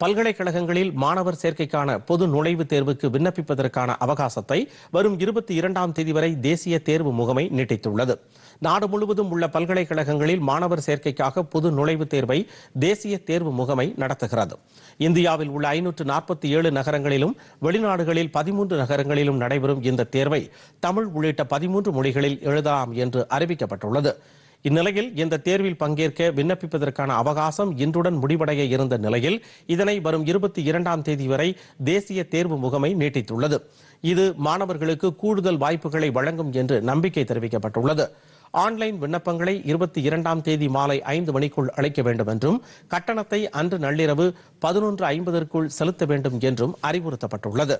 பல்கலைக்கழகங்களில் மாணவர் சேர்க்கைக்கான பொது நுழைவுத் தேர்வுக்கு விண்ணப்பிப்பதற்கான அவகாசத்தை வரும் இருபத்தி இரண்டாம் தேதி வரை தேசிய தேர்வு முகமை நீட்டித்துள்ளது. நாடு முழுவதும் உள்ள பல்கலைக்கழகங்களில் மாணவர் சேர்க்கைக்காக பொது நுழைவுத் தேர்வை தேசிய தேர்வு முகமை நடத்துகிறது. இந்தியாவில் உள்ள ஐநூற்று நாற்பத்தி ஏழு நகரங்களிலும் வெளிநாடுகளில் பதிமூன்று நகரங்களிலும் நடைபெறும் இந்த தேர்வை தமிழ் உள்ளிட்ட பதிமூன்று மொழிகளில் எழுதலாம் என்று அறிவிக்கப்பட்டுள்ளது. இந்நிலையில் இந்த தேர்வில் பங்கேற்க விண்ணப்பிப்பதற்கான அவகாசம் இன்றுடன் முடிவடைய இருந்த நிலையில் இதனை வரும் இருபத்தி இரண்டாம் தேதி வரை தேசிய தேர்வு முகமை நீட்டித்துள்ளது. இது மாணவர்களுக்கு கூடுதல் வாய்ப்புகளை வழங்கும் என்று நம்பிக்கை தெரிவிக்கப்பட்டுள்ளது. ஆன்லைன் விண்ணப்பங்களை இருபத்தி இரண்டாம் தேதி மாலை ஐந்து மணிக்குள் அளிக்க வேண்டும் என்றும் கட்டணத்தை அன்று நள்ளிரவு பதினொன்று ஐம்பதற்குள் செலுத்த வேண்டும் என்றும் அறிவுறுத்தப்பட்டுள்ளது.